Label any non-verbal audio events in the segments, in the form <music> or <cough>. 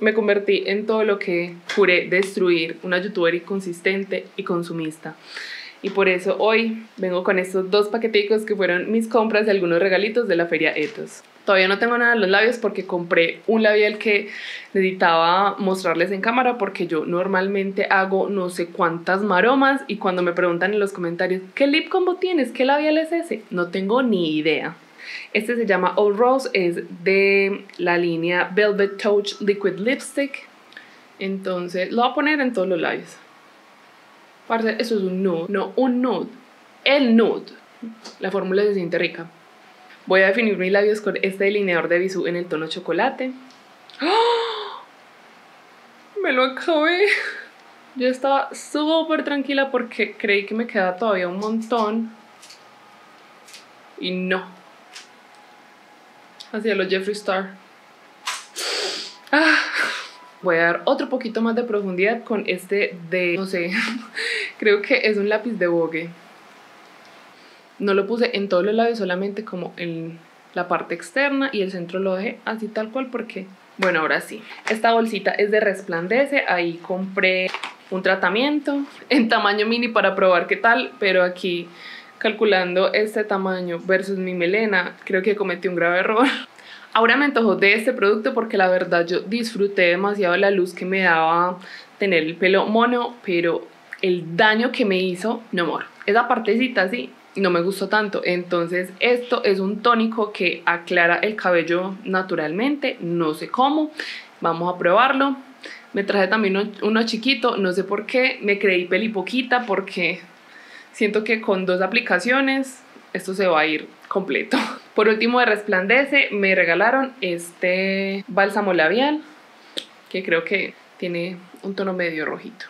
me convertí en todo lo que juré destruir, una youtuber inconsistente y consumista. Y por eso hoy vengo con estos dos paqueticos que fueron mis compras y algunos regalitos de la feria Ethos. Todavía no tengo nada en los labios porque compré un labial que necesitaba mostrarles en cámara porque yo normalmente hago no sé cuántas maromas y cuando me preguntan en los comentarios ¿qué lip combo tienes? ¿Qué labial es ese? No tengo ni idea. Este se llama Old Rose, es de la línea Velvet Touch Liquid Lipstick. Entonces lo voy a poner en todos los labios. Parce, eso es un nude, no un nude, el nude. La fórmula se siente rica. Voy a definir mis labios con este delineador de Bisú en el tono chocolate. ¡Ah! Me lo acabé. Yo estaba súper tranquila porque creí que me quedaba todavía un montón. Y no. Hacia los Jeffree Star. Ah. Voy a dar otro poquito más de profundidad con este de, no sé, <laughs> creo que es un lápiz de Vogue. No lo puse en todos los labios, solamente como en la parte externa y el centro lo dejé así tal cual porque, bueno, ahora sí. Esta bolsita es de Resplandece, ahí compré un tratamiento en tamaño mini para probar qué tal, pero aquí calculando este tamaño versus mi melena, creo que cometí un grave error. Ahora me antojo de este producto porque la verdad yo disfruté demasiado la luz que me daba tener el pelo mono, pero el daño que me hizo, no amor. Esa partecita sí, no me gustó tanto. Entonces esto es un tónico que aclara el cabello naturalmente, no sé cómo. Vamos a probarlo. Me traje también uno, chiquito, no sé por qué, me creí peli poquita porque siento que con dos aplicaciones esto se va a ir completo. <laughs> Por último de Resplandece me regalaron este bálsamo labial que creo que tiene un tono medio rojito.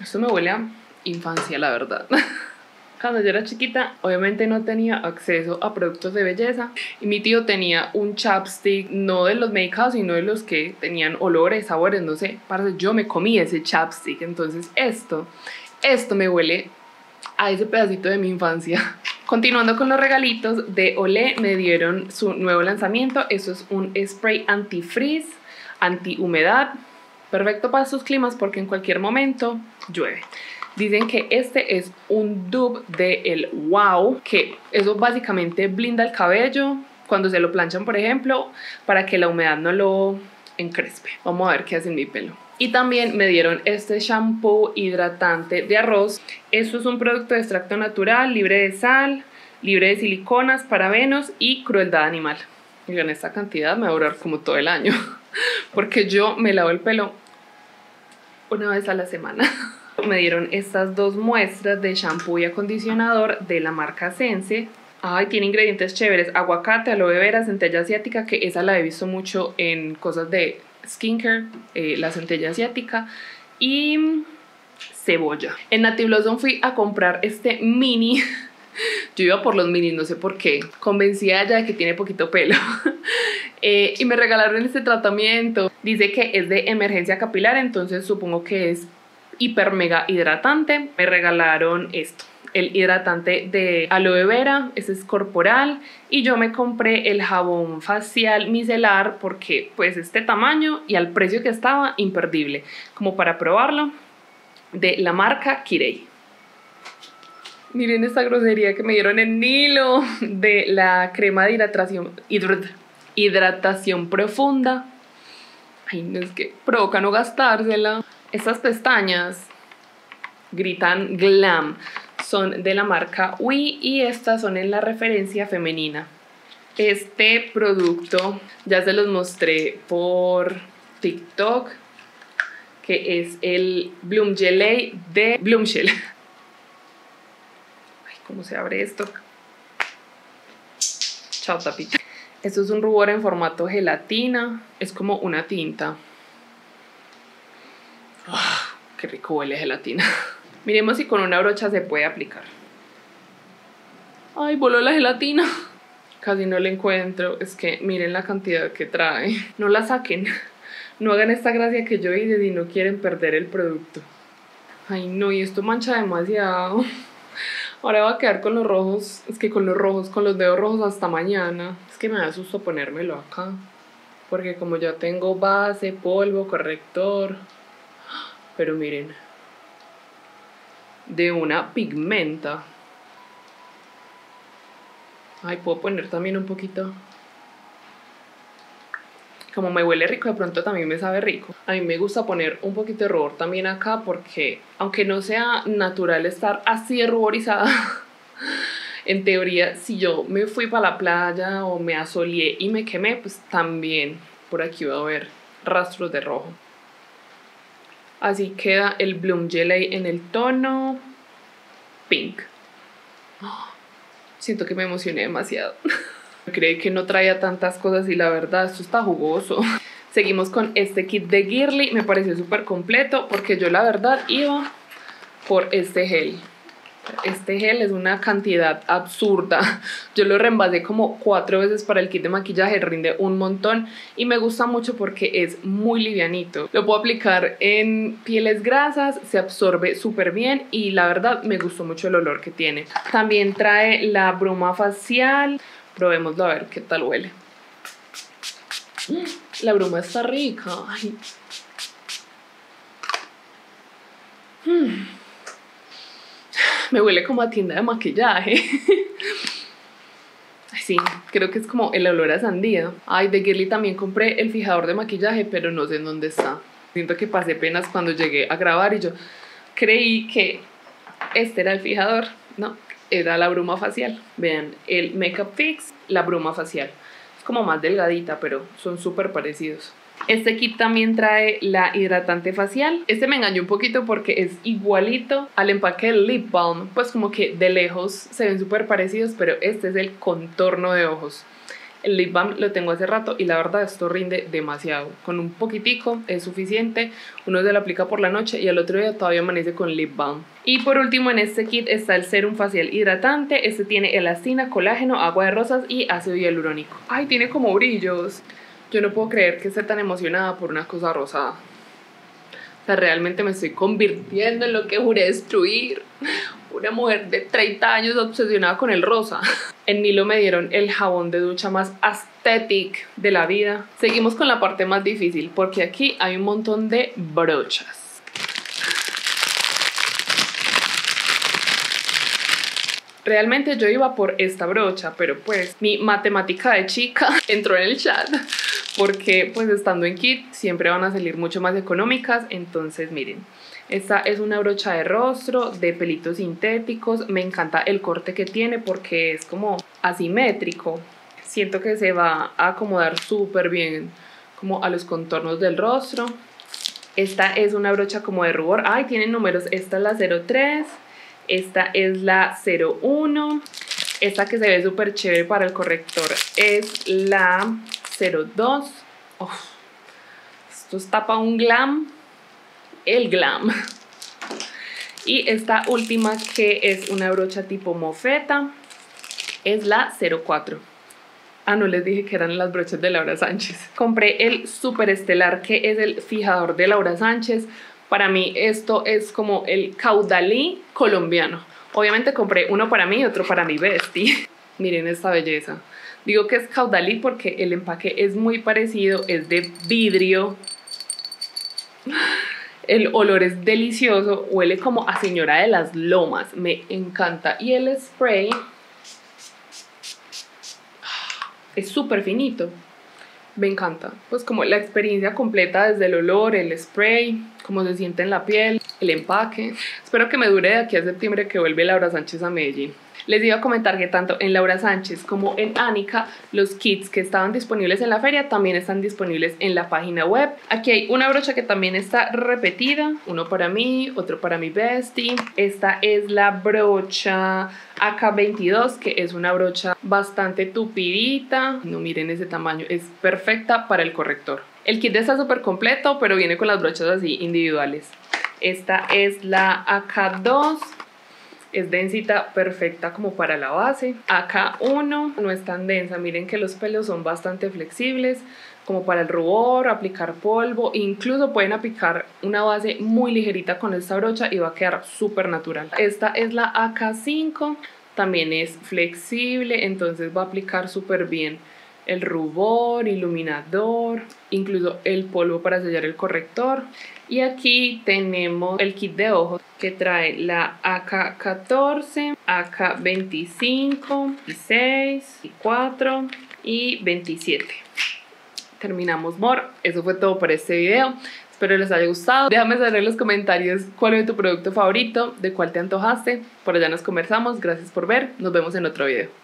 Esto me huele a infancia, la verdad. <laughs> Cuando yo era chiquita, obviamente no tenía acceso a productos de belleza y mi tío tenía un chapstick, no de los make sino de los que tenían olores, sabores, no sé. Yo me comí ese chapstick, entonces esto, esto me huele a ese pedacito de mi infancia. <laughs> Continuando con los regalitos de Olé, me dieron su nuevo lanzamiento. Eso es un spray anti-freeze, anti-humedad. Perfecto para sus climas porque en cualquier momento llueve. Dicen que este es un dupe de el Wow, que eso básicamente blinda el cabello cuando se lo planchan, por ejemplo, para que la humedad no lo encrespe. Vamos a ver qué hace en mi pelo. Y también me dieron este shampoo hidratante de arroz. Esto es un producto de extracto natural, libre de sal, libre de siliconas, parabenos y crueldad animal. Y en esta cantidad me va a durar como todo el año. <laughs> Porque yo me lavo el pelo una vez a la semana. <laughs> Me dieron estas dos muestras de shampoo y acondicionador de la marca Sense. Ay, tiene ingredientes chéveres, aguacate, aloe vera, centella asiática, que esa la he visto mucho en cosas de skincare, eh, la centella asiática, y cebolla. En Native Blossom fui a comprar este mini <laughs> yo iba por los minis, no sé por qué. Convencida ella de que tiene poquito pelo. <laughs> Eh, y me regalaron este tratamiento. Dice que es de emergencia capilar, entonces supongo que es hiper mega hidratante. Me regalaron esto, el hidratante de aloe vera, ese es corporal. Y yo me compré el jabón facial micelar porque pues este tamaño y al precio que estaba, imperdible. Como para probarlo, de la marca Kirei. Miren esta grosería que me dieron en Nilo de la crema de hidratación, hidratación profunda. Ay, no es que provoca no gastársela. Estas pestañas gritan glam. Son de la marca Wii y estas son en la referencia femenina. Este producto ya se los mostré por TikTok, que es el Bloom Jelly de Bloomshell. <laughs> Ay, ¿cómo se abre esto? Chao, tapita. Esto es un rubor en formato gelatina. Es como una tinta. Ah, qué rico huele gelatina. <laughs> Miremos si con una brocha se puede aplicar. Ay, voló la gelatina. Casi no la encuentro. Es que miren la cantidad que trae. No la saquen. No hagan esta gracia que yo hice si no quieren perder el producto. Ay, no, y esto mancha demasiado. Ahora va a quedar con los rojos. Es que con los rojos, con los dedos rojos hasta mañana. Es que me da susto ponérmelo acá. porque como ya tengo base, polvo, corrector, pero miren, de una pigmenta. Ay, puedo poner también un poquito. Como me huele rico, de pronto también me sabe rico. A mí me gusta poner un poquito de rubor también acá porque, aunque no sea natural estar así ruborizada, <laughs> en teoría, si yo me fui para la playa o me asoleé y me quemé, pues también por aquí va a haber rastros de rojo. Así queda el Bloom Jelly en el tono pink. Siento que me emocioné demasiado. <laughs> Creí que no traía tantas cosas y la verdad, esto está jugoso. Seguimos con este kit de Girly. Me pareció súper completo porque yo la verdad iba por este gel. Este gel es una cantidad absurda. <laughs> Yo lo reembasé como cuatro veces para el kit de maquillaje, rinde un montón y me gusta mucho porque es muy livianito. Lo puedo aplicar en pieles grasas, se absorbe súper bien y la verdad me gustó mucho el olor que tiene. También trae la bruma facial. Probémoslo a ver qué tal huele. La bruma está rica. Hmm me huele como a tienda de maquillaje. <laughs> Sí, creo que es como el olor a sandía. Ay, de Girly también compré el fijador de maquillaje, pero no sé en dónde está. Siento que pasé penas cuando llegué a grabar y yo creí que este era el fijador. No, era la bruma facial. Vean, el Makeup Fix, la bruma facial. Es como más delgadita, pero son súper parecidos. Este kit también trae la hidratante facial. Este me engañó un poquito porque es igualito al empaque del lip balm. Pues como que de lejos se ven súper parecidos, pero este es el contorno de ojos. El lip balm lo tengo hace rato y la verdad esto rinde demasiado. Con un poquitico es suficiente. Uno se lo aplica por la noche y al otro día todavía amanece con lip balm. Y por último en este kit está el serum facial hidratante. Este tiene elastina, colágeno, agua de rosas y ácido hialurónico. Ay, tiene como brillos. Yo no puedo creer que esté tan emocionada por una cosa rosada. O sea, realmente me estoy convirtiendo en lo que juré destruir. <laughs> Una mujer de 30 años obsesionada con el rosa. <laughs> En Nilo me dieron el jabón de ducha más aesthetic de la vida. Seguimos con la parte más difícil porque aquí hay un montón de brochas. Realmente yo iba por esta brocha, pero pues mi matemática de chica <laughs> entró en el chat porque pues estando en kit siempre van a salir mucho más económicas, entonces miren, esta es una brocha de rostro de pelitos sintéticos, me encanta el corte que tiene porque es como asimétrico, siento que se va a acomodar súper bien como a los contornos del rostro. Esta es una brocha como de rubor, ay tiene números, esta es la 03, esta es la 01, esta que se ve súper chévere para el corrector es la 02. esto está para un glam. El glam. Y esta última que es una brocha tipo mofeta es la 04. Ah, no les dije que eran las brochas de Laura Sánchez. Compré el Super Estelar que es el fijador de Laura Sánchez. Para mí esto es como el caudalí colombiano. Obviamente compré uno para mí y otro para mi bestie. <laughs> Miren esta belleza. Digo que es caudalí porque el empaque es muy parecido, es de vidrio. El olor es delicioso, huele como a señora de las lomas, me encanta. Y el spray es súper finito, me encanta. Pues como la experiencia completa desde el olor, el spray, cómo se siente en la piel, el empaque. Espero que me dure de aquí a septiembre que vuelve Laura Sánchez a Medellín. Les iba a comentar que tanto en Laura Sánchez como en Anika, los kits que estaban disponibles en la feria también están disponibles en la página web. Aquí hay una brocha que también está repetida, uno para mí, otro para mi bestie. Esta es la brocha AK22, que es una brocha bastante tupidita. No miren ese tamaño, es perfecta para el corrector. El kit está súper completo, pero viene con las brochas así individuales. Esta es la AK2 es densita perfecta como para la base. Acá uno no es tan densa, miren que los pelos son bastante flexibles como para el rubor, aplicar polvo, incluso pueden aplicar una base muy ligerita con esta brocha y va a quedar súper natural. Esta es la AK5, también es flexible, entonces va a aplicar súper bien el rubor, iluminador, incluso el polvo para sellar el corrector. Y aquí tenemos el kit de ojos que trae la AK14, AK25, 6, 4 y 27. Terminamos more. Eso fue todo por este video. Espero les haya gustado. Déjame saber en los comentarios cuál es tu producto favorito, de cuál te antojaste. Por allá nos conversamos. Gracias por ver. Nos vemos en otro video.